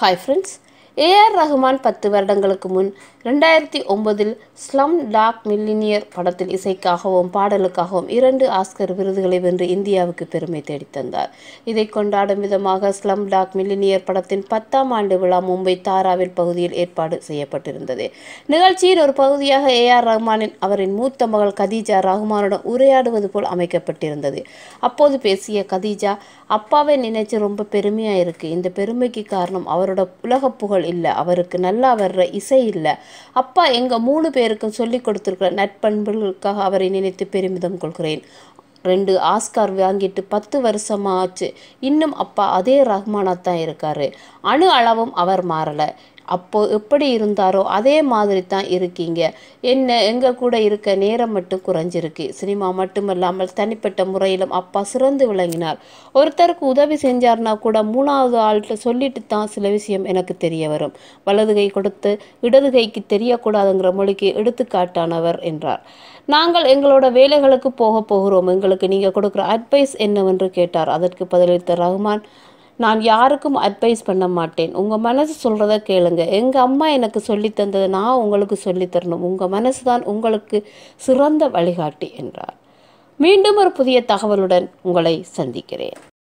Hi friends, AR Rahman பத்து வருடங்களுக்கு முன் ரெண்டாயிரத்தி ஒன்பதில் ஸ்லம் டாக் மில்லினியர் படத்தில் இசைக்காகவும் பாடலுக்காகவும் இரண்டு ஆஸ்கர் விருதுகளை வென்று இந்தியாவுக்கு பெருமை தேடித்தந்தார். இதை கொண்டாடும் விதமாக ஸ்லம் டாக் மில்லினியர் படத்தின் பத்தாம் ஆண்டு விழா மும்பை தாராவில் பகுதியில் ஏற்பாடு செய்யப்பட்டிருந்தது. நிகழ்ச்சியின் ஒரு பகுதியாக ஏஆர் ரஹ்மானின் அவரின் மூத்த மகள் கதீஜா ரஹ்மானுடன் உரையாடுவது போல் அமைக்கப்பட்டிருந்தது. அப்போது பேசிய கதீஜா அப்பாவை நினைச்சு ரொம்ப பெருமையாக இருக்கு. இந்த பெருமைக்கு காரணம் அவரோட உலக புகழ் இல்லை அவருக்கு நல்லா வர்ற இசை இல்லை. அப்பா எங்கள் மூணு பேருக்கும் சொல்லிக் கொடுத்துருக்கிற நட்பண்புகளுக்காக அவரை நினைத்து பெருமிதம் கொள்கிறேன். ரெண்டு ஆஸ்கார் வாங்கிட்டு பத்து வருஷமாச்சு. இன்னும் அப்பா அதே ரஹ்மானாக தான் இருக்காரு. அணு அளவும் அவர் மாறலை. அப்போ எப்படி இருந்தாரோ அதே மாதிரி தான் இருக்கீங்க. என்ன எங்கள் கூட இருக்க நேரம் மட்டும் குறைஞ்சிருக்கு. சினிமா மட்டுமல்லாமல் தனிப்பட்ட முறையிலும் அப்பா சிறந்து விளங்கினார். ஒருத்தருக்கு உதவி செஞ்சார்னா கூட மூணாவது ஆள்கிட்ட சொல்லிட்டு தான் சில விஷயம் எனக்கு தெரிய வரும். வலது கை கொடுத்து இடது கைக்கு தெரியக்கூடாதுங்கிற மொழிக்கு எடுத்துக்காட்டானவர் என்றார். நாங்கள் எங்களோட வேலைகளுக்கு போக போகிறோம். எங்களுக்கு நீங்கள் கொடுக்குற அட்வைஸ் என்னவென்று கேட்டார். அதற்கு பதிலளித்த ரஹ்மான் நான் யாருக்கும் அட்வைஸ் பண்ண மாட்டேன். உங்கள் மனசு சொல்கிறத கேளுங்க. எங்கள் அம்மா எனக்கு சொல்லி தந்ததை நான் உங்களுக்கு சொல்லித் தரணும். உங்கள் மனசு தான் உங்களுக்கு சிறந்த வழிகாட்டி என்றார். மீண்டும் ஒரு புதிய தகவலுடன் உங்களை சந்திக்கிறேன்.